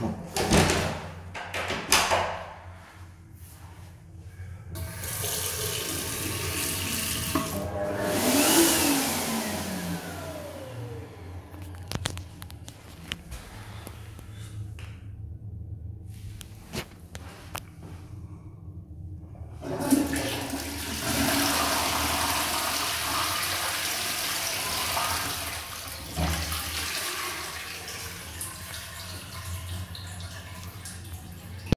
も。